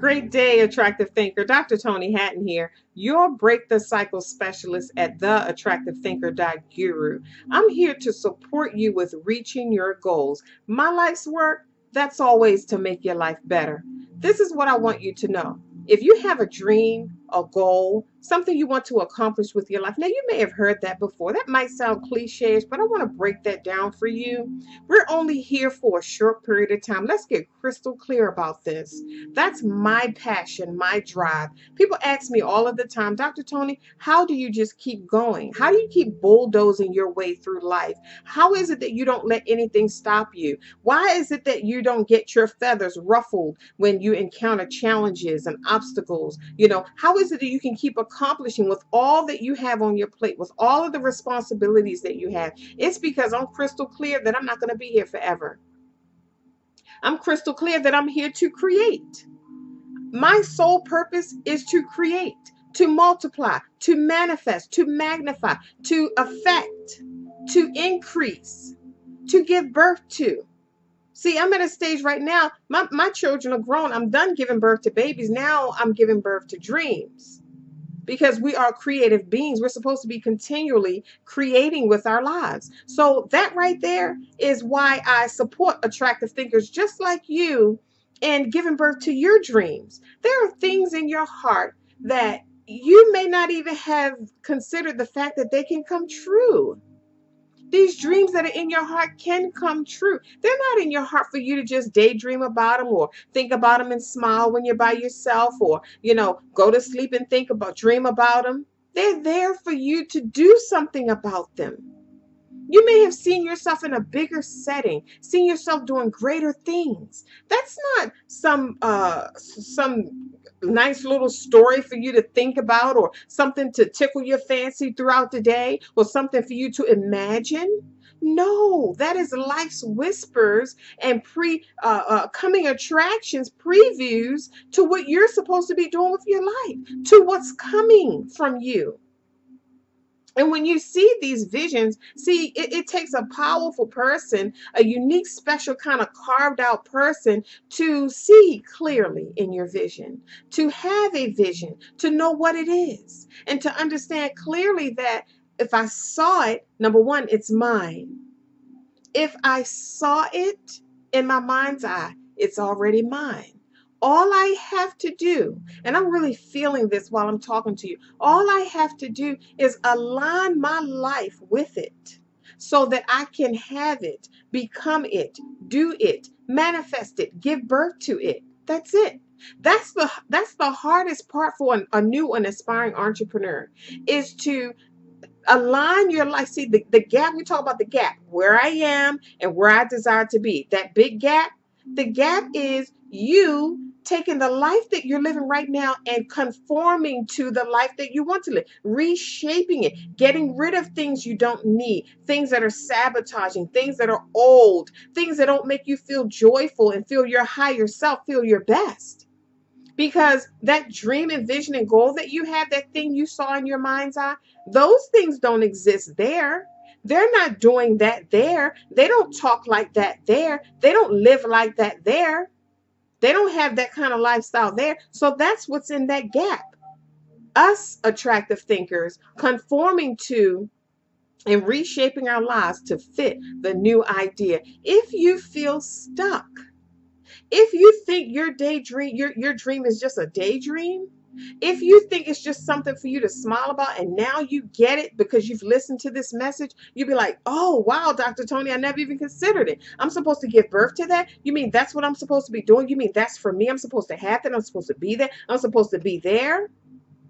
Great day, attractive thinker. Dr. Toni Hatton here, your break the cycle specialist at theattractivethinker.guru. I'm here to support you with reaching your goals. My life's work, that's always to make your life better. This is what I want you to know. If you have a dream, a goal, something you want to accomplish with your life. Now, you may have heard that before. That might sound cliche, but I want to break that down for you. We're only here for a short period of time. Let's get crystal clear about this. That's my passion, my drive. People ask me all of the time, Dr. Toni, how do you just keep going? How do you keep bulldozing your way through life? How is it that you don't let anything stop you? Why is it that you don't get your feathers ruffled when you encounter challenges and obstacles? You know, how is it that you can keep accomplishing with all that you have on your plate, with all of the responsibilities that you have? It's because I'm crystal clear that I'm not going to be here forever. I'm crystal clear that I'm here to create. My sole purpose is to create, to multiply, to manifest, to magnify, to affect, to increase, to give birth to. See, I'm at a stage right now, my, my children are grown. I'm done giving birth to babies. Now I'm giving birth to dreams because we are creative beings. We're supposed to be continually creating with our lives. So, that right there is why I support attractive thinkers just like you and giving birth to your dreams. There are things in your heart that you may not even have considered the fact that they can come true. These dreams that are in your heart can come true. They're not in your heart for you to just daydream about them or think about them and smile when you're by yourself or, you know, go to sleep and think about, dream about them. They're there for you to do something about them. You may have seen yourself in a bigger setting, seen yourself doing greater things. That's not some uh some nice little story for you to think about or something to tickle your fancy throughout the day or something for you to imagine. No, that is life's whispers and pre uh, uh, coming attractions, previews to what you're supposed to be doing with your life, to what's coming from you. And when you see these visions, see, it, it, takes a powerful person, a unique, special kind of carved out person to see clearly in your vision, to have a vision, to know what it is, and to understand clearly that if I saw it, number one, it's mine. If I saw it in my mind's eye, it's already mine. All I have to do, and I'm really feeling this while I'm talking to you, all I have to do is align my life with it so that I can have it, become it, do it, manifest it, give birth to it. That's it. That's the that's the hardest part for an, a new and aspiring entrepreneur is to align your life. See the, the gap, we talk about the gap, where I am and where I desire to be. That big gap, the gap is you taking the life that you're living right now and conforming to the life that you want to live, reshaping it, getting rid of things you don't need, things that are sabotaging, things that are old, things that don't make you feel joyful and feel your higher self, feel your best. Because that dream and vision and goal that you have, that thing you saw in your mind's eye, those things don't exist there. They're not doing that there. They don't talk like that there. They don't live like that there. They don't have that kind of lifestyle there. So that's what's in that gap. Us attractive thinkers conforming to and reshaping our lives to fit the new idea. If you feel stuck, if you think your daydream, your, your dream is just a daydream, if you think it's just something for you to smile about and now you get it because you've listened to this message, you'll be like, oh, wow, Dr. Toni, I never even considered it. I'm supposed to give birth to that? You mean that's what I'm supposed to be doing? You mean that's for me? I'm supposed to have that? I'm supposed to be there? I'm supposed to be there?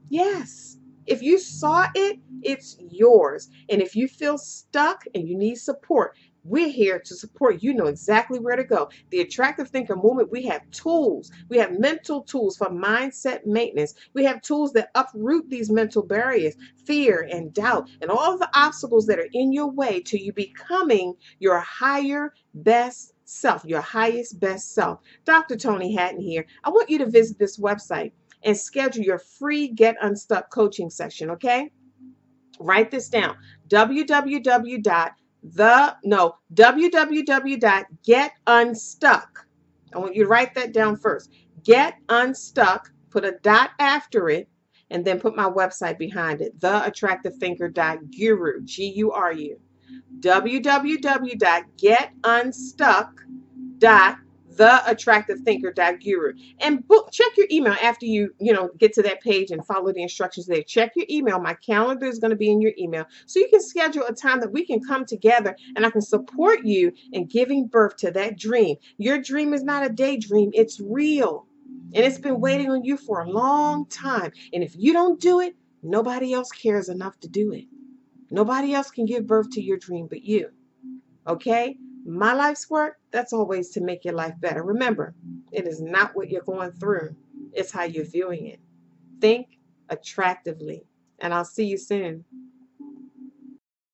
Yes. If you saw it, it's yours. And if you feel stuck and you need support, we're here to support you know exactly where to go. The Attractive Thinker Movement, we have tools. We have mental tools for mindset maintenance. We have tools that uproot these mental barriers, fear and doubt, and all the obstacles that are in your way to you becoming your higher, best self, your highest, best self. Dr. Toni Hatton here. I want you to visit this website and schedule your free Get Unstuck coaching session, okay? Write this down www the no www.getunstuck. I want you to write that down first. Get Unstuck, put a dot after it, and then put my website behind it, theattractivethinker.guru, G U R U. www.getunstuck.theattractivethinker.guru and book check your email after you you know get to that page and follow the instructions there check your email my calendar is going to be in your email so you can schedule a time that we can come together and i can support you in giving birth to that dream your dream is not a daydream it's real and it's been waiting on you for a long time. And if you don't do it, nobody else cares enough to do it. Nobody else can give birth to your dream but you. Okay? My life's work, that's always to make your life better. Remember, it is not what you're going through, it's how you're viewing it. Think attractively. And I'll see you soon.